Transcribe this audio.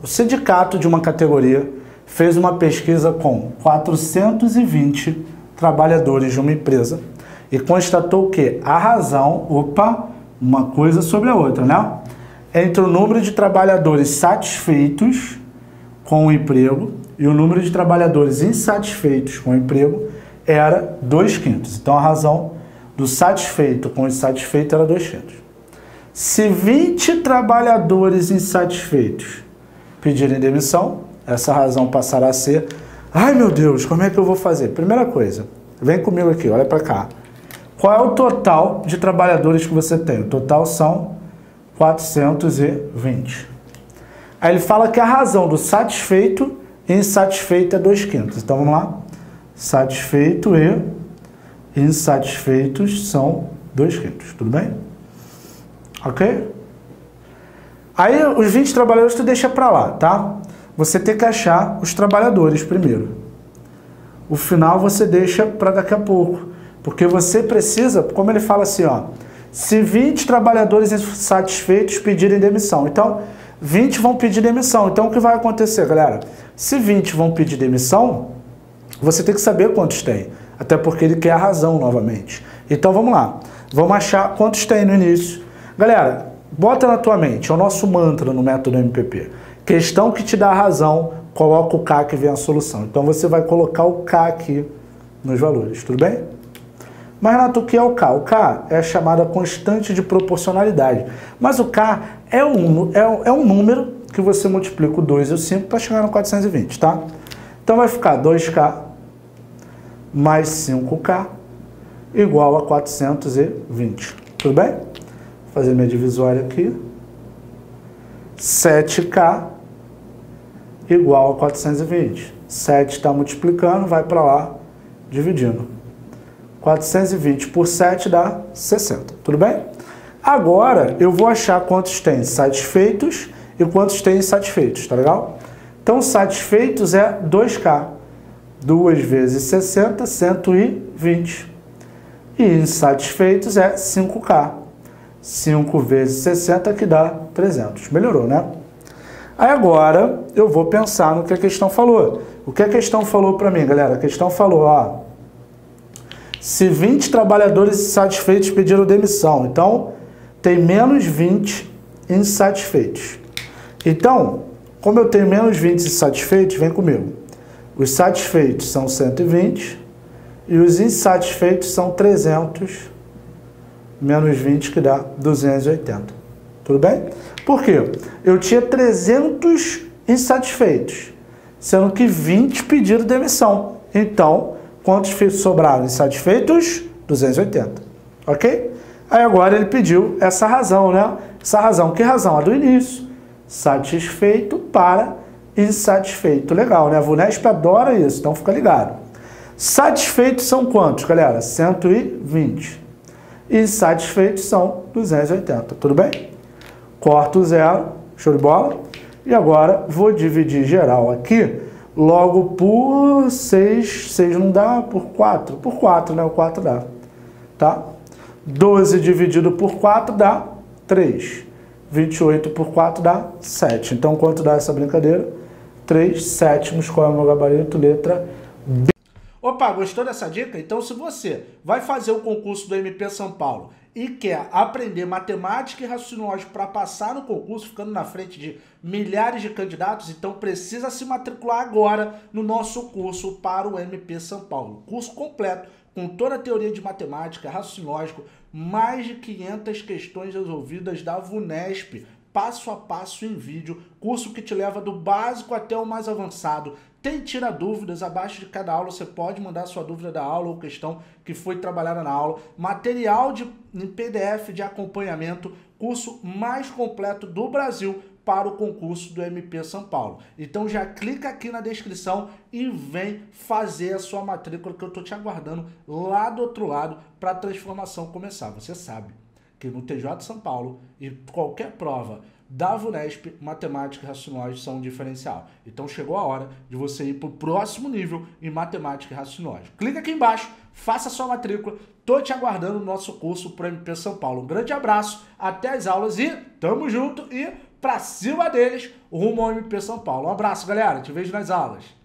O sindicato de uma categoria fez uma pesquisa com 420 trabalhadores de uma empresa e constatou que a razão, opa, uma coisa sobre a outra, né? Entre o número de trabalhadores satisfeitos com o emprego e o número de trabalhadores insatisfeitos com o emprego era 2 quintos. Então a razão do satisfeito com o insatisfeito era 2 quintos. Se 20 trabalhadores insatisfeitos pedirem demissão, essa razão passará a ser: ai meu Deus, como é que eu vou fazer? Primeira coisa, vem comigo aqui, olha para cá. Qual é o total de trabalhadores que você tem? O total são 420. Aí ele fala que a razão do satisfeito e insatisfeito é 2 quintos. Então vamos lá. Satisfeito e insatisfeitos são 2 quintos. Tudo bem? Ok? Aí os 20 trabalhadores tu deixa para lá, tá? Você tem que achar os trabalhadores primeiro. O final você deixa para daqui a pouco. Porque você precisa, como ele fala assim, ó, se 20 trabalhadores insatisfeitos pedirem demissão. Então, 20 vão pedir demissão. Então, o que vai acontecer, galera? Se 20 vão pedir demissão, você tem que saber quantos tem. Até porque ele quer a razão novamente. Então, vamos lá. Vamos achar quantos tem no início. Galera, bota na tua mente, é o nosso mantra no método MPP. Questão que te dá razão, coloca o K que vem a solução. Então, você vai colocar o K aqui nos valores. Tudo bem? Mas, Renato, o que é o K? O K é a chamada constante de proporcionalidade. Mas o K é um, é, é um número que você multiplica o 2 e o 5 para chegar no 420, tá? Então vai ficar 2K mais 5K igual a 420. Tudo bem? Fazer minha divisória aqui. 7K igual a 420. 7 está multiplicando, vai para lá, dividindo. 420 por 7 dá 60. Tudo bem? Agora eu vou achar quantos tem satisfeitos e quantos tem insatisfeitos, tá legal? Então satisfeitos é 2K. 2 vezes 60, 120. E insatisfeitos é 5K. 5 vezes 60 que dá 300. Melhorou, né? Aí agora eu vou pensar no que a questão falou. O que a questão falou para mim, galera? A questão falou, ó, se 20 trabalhadores insatisfeitos pediram demissão, então tem menos 20 insatisfeitos. Então, como eu tenho menos 20 insatisfeitos, vem comigo. Os satisfeitos são 120 e os insatisfeitos são 300 menos 20 que dá 280. Tudo bem? Por quê? Eu tinha 300 insatisfeitos, sendo que 20 pediram demissão. Então, Quantos sobraram insatisfeitos? 280. Ok? Aí agora ele pediu essa razão, né? Essa razão, que razão? A do início. Satisfeito para insatisfeito. Legal, né? A VUNESP adora isso, então fica ligado. Satisfeitos são quantos, galera? 120. Insatisfeitos são 280. Tudo bem? Corto zero. Show de bola? E agora vou dividir geral aqui Logo, por 6, 6 não dá, por 4, por 4, né? O 4 dá, tá? 12 dividido por 4 dá 3. 28 por 4 dá 7. Então, quanto dá essa brincadeira? 3 sétimos. Qual é o meu gabarito? Letra B. Opa, gostou dessa dica? Então, se você vai fazer o concurso do MP São Paulo e quer aprender matemática e raciocínio lógico para passar no concurso, ficando na frente de milhares de candidatos, então precisa se matricular agora no nosso curso para o MP São Paulo. Curso completo, com toda a teoria de matemática, raciocínio lógico, mais de 500 questões resolvidas da VUNESP, passo a passo em vídeo, curso que te leva do básico até o mais avançado, tem tira dúvidas abaixo de cada aula, você pode mandar sua dúvida da aula ou questão que foi trabalhada na aula. Material de, em PDF de acompanhamento, curso mais completo do Brasil para o concurso do MP São Paulo. Então já clica aqui na descrição e vem fazer a sua matrícula que eu estou te aguardando lá do outro lado para a transformação começar. Você sabe que no TJ de São Paulo e qualquer prova da VUNESP, matemática e raciocínio são um diferencial. Então chegou a hora de você ir para o próximo nível em matemática e raciocínio Clica aqui embaixo, faça sua matrícula. Tô te aguardando no nosso curso para MP São Paulo. Um grande abraço, até as aulas e tamo junto e pra cima deles, rumo ao MP São Paulo. Um abraço, galera. Te vejo nas aulas.